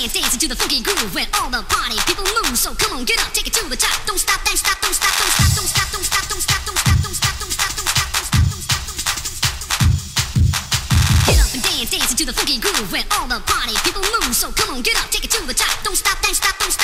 dance, dance into the funky groove when all the party people move. So come on, get up, take it to the top. Don't stop, don't stop, don't stop, don't stop, don't stop, don't stop, don't stop, don't stop, don't stop, don't stop, don't stop, don't stop, don't stop, don't stop. Get up and dance, dance into the funky groove when all the party people move. So come on, get up, take it to the top. Don't stop, don't stop, don't stop,